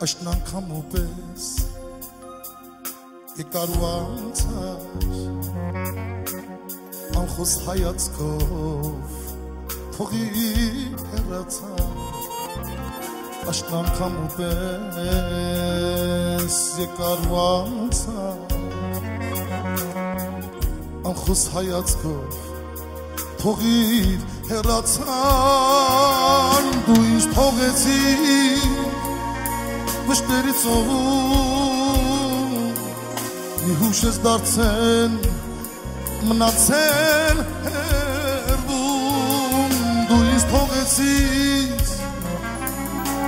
աշն անգամ ու պես եկար ու անցար անխոս հայացքով փողի հեռացար աշն անգամ ու պես եկար ու անցար անխոս հայացքով փողիր հեռացան դու ինձ թողեցիր վշտերի ծովում մի հուշ ես դարձեն մնացել հերվում դու ինձ թողեցիր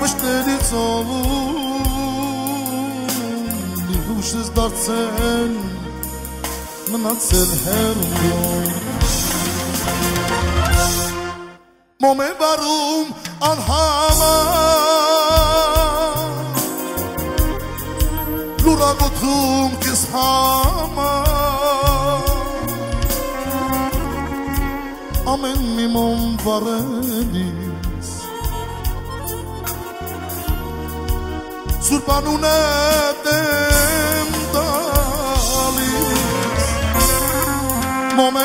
վշտերի ծովում մի հուշ ես դարձեն մնացել հերվում մոմ է վարում անհամար լուրագոթում կես համար ամեն մի մոմ վարելիս սուրբանուն է դեմ տալիս մոմ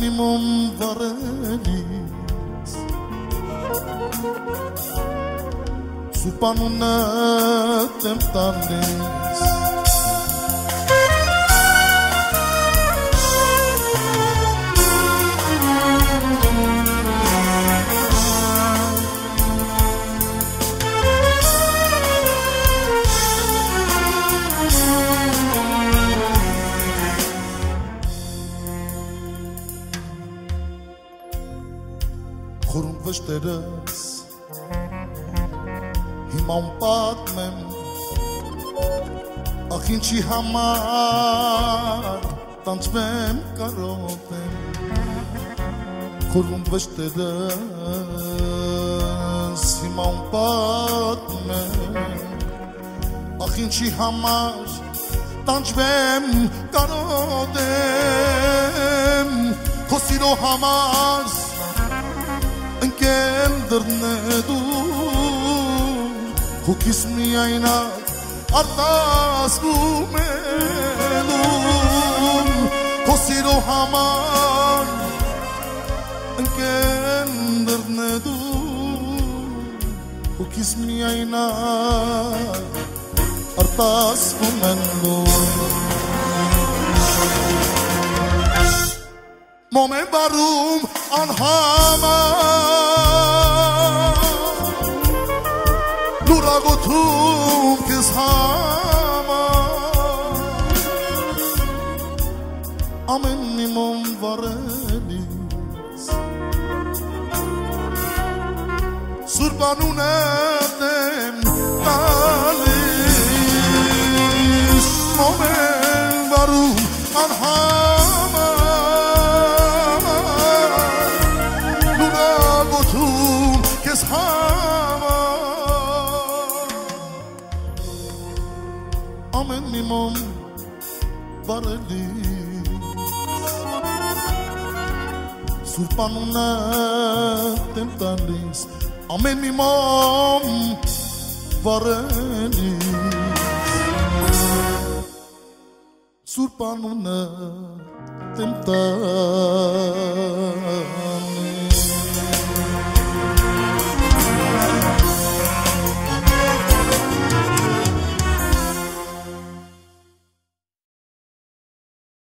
ամեն մի մոմ վարելիս սուպանունը տեմ տալիս խորում վշտերս հիմա ում պատմեմ ախ ինչի համար տանցվեմ կարոտեմ խորում վշտերս հիմա ում պատմեմ ախ ինչի համար տանջվեմ կարոտեմ քո սիրո համար ընկել դռնեդու հոգիս միայնակ արտասվում ելում քո սիրո համար ընկել դռնեդու հոգիս միայնակ արտասվում ելում մոմ է բարում անհամար լուրագոթում կեզ համար ամեն մի մոմ վարելիս սուրբանուն է ամեն մի մոմ բարելի սուրպանունը տեմ տալիս ամեն մի մոմ բարելի սուրպանունը տեմ տալիս